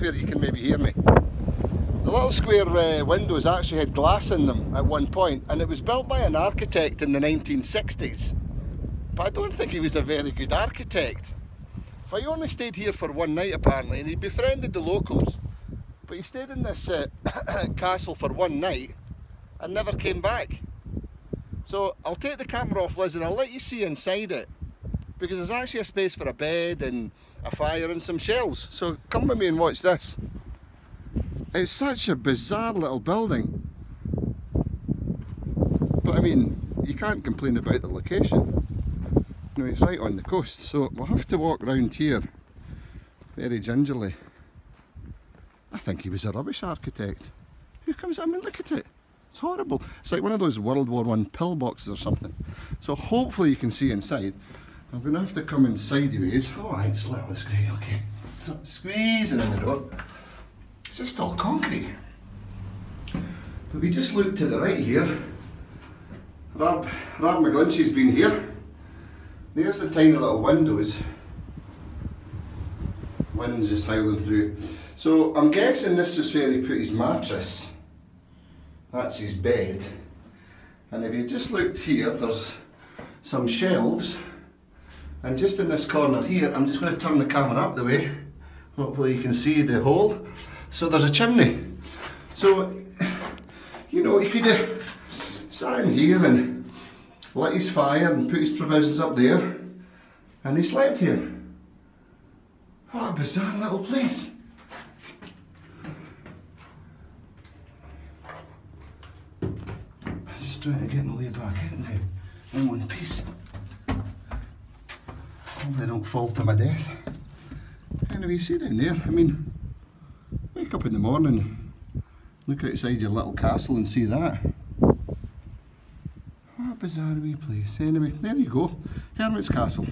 where you can maybe hear me. The little square uh, windows actually had glass in them at one point and it was built by an architect in the 1960s. But I don't think he was a very good architect. But he only stayed here for one night apparently and he befriended the locals. But he stayed in this uh, castle for one night and never came back. So I'll take the camera off Liz and I'll let you see inside it because there's actually a space for a bed and a fire and some shelves. So come with me and watch this. It's such a bizarre little building. But I mean, you can't complain about the location. No, it's right on the coast, so we'll have to walk round here very gingerly. I think he was a rubbish architect. Who comes, I mean look at it. It's horrible. It's like one of those World War One pillboxes or something. So hopefully you can see inside. I'm going to have to come in sideways. Alright, it's little squeeze, okay. So squeezing in the door. It's just all concrete. If we just look to the right here, Rab, Rab McGlinchey's been here. There's the tiny little windows. Wind's just howling through. So I'm guessing this was where he put his mattress. That's his bed. And if you just looked here, there's some shelves. And just in this corner here, I'm just going to turn the camera up the way. Hopefully you can see the hole. So there's a chimney. So, you know, he could have sat in here and lit his fire and put his provisions up there. And he slept here. What a bizarre little place. I'm just trying to get my way back out now in one piece. I don't fall to my death. Anyway, see down there, I mean, wake up in the morning, look outside your little castle and see that. What a bizarre wee place. Anyway, there you go, Hermit's Castle.